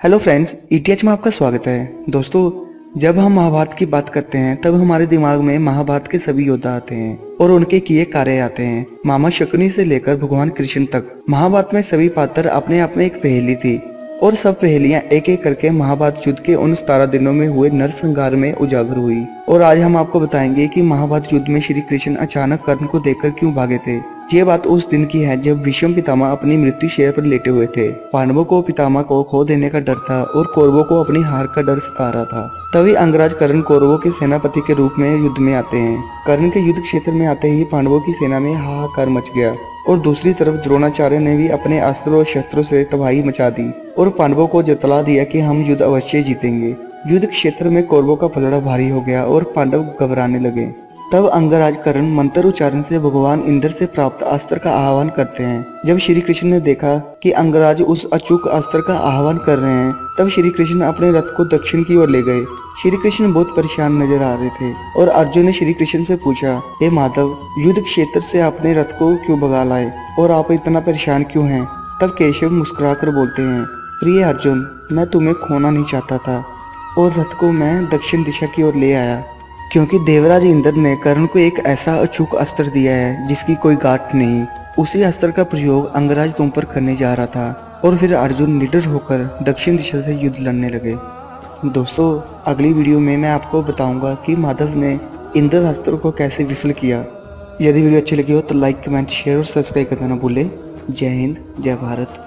Hello friends ETH में आपका स्वागत है। दोस्तों, जब हम महाभारत की बात करते हैं, तब हमारे दिमाग में महाभारत के सभी योद्धा आते हैं और उनके किए कार्य आते हैं। मामा शकुनी से लेकर भगवान कृष्ण तक, महाभारत में सभी पात्र अपने आप में एक पहेली थी और सब पहेलियाँ एक एक करके महाभारत युद्ध के उन सतारह दिनों में हुए नरसंहार में उजागर हुई। और आज हम आपको बताएँगे कि महाभारत युद्ध में श्री कृष्ण अचानक कर्ण को देखकर क्यों भागे थे। ये बात उस दिन की है जब भीष्म पितामह अपनी मृत्यु शेर पर लेटे हुए थे। पांडवों को पितामह को खो देने का डर था और कौरवों को अपनी हार का डर सता रहा था। तभी अंगराज कर्ण कौरवों के सेनापति के रूप में युद्ध में आते हैं। कर्ण के युद्ध क्षेत्र में आते ही पांडवों की सेना में हाहाकार मच गया और दूसरी तरफ़ द्रोणाचार्य ने भी अपने अस्त्रों और शस्त्रों से तबाही मचा दी और पांडवों को जतला दिया कि हम युद्ध अवश्य जीतेंगे। युद्ध क्षेत्र में कौरवों का पलड़ा भारी हो गया और पांडव घबराने लगे। तब अंगराज करण मंत्र उच्चारण से भगवान इंद्र से प्राप्त अस्त्र का आह्वान करते हैं। जब श्री कृष्ण ने देखा कि अंगराज उस अचूक अस्त्र का आह्वान कर रहे हैं, तब श्री कृष्ण अपने रथ को दक्षिण की ओर ले गए। श्री कृष्ण बहुत परेशान नज़र आ रहे थे और अर्जुन ने श्री कृष्ण से पूछा, हे माधव, युद्ध क्षेत्र से अपने रथ को क्यों भगा लाए और आप इतना परेशान क्यों हैं? तब केशव मुस्कुराकर बोलते हैं, प्रिय अर्जुन, मैं तुम्हें खोना नहीं चाहता था और रथ को मैं दक्षिण दिशा की ओर ले आया। क्योंकि देवराज इंद्र ने कर्ण को एक ऐसा अचूक अस्त्र दिया है, जिसकी कोई गाठ नहीं। उसी अस्त्र का प्रयोग अंगराज तुम पर करने जा रहा था, और फिर अर्जुन निडर होकर दक्षिण दिशा से युद्ध लड़ने लगे। दोस्तों, अगली वीडियो में मैं आपको बताऊँगा कि माधव ने इंद्र अस्त्र को कैसे विफल किया। यदि वीडियो अच्छी लगी हो तो लाइक, कमेंट शेयर और सब्सक्राइब करना ना भूलें। जय हिंद, जय भारत।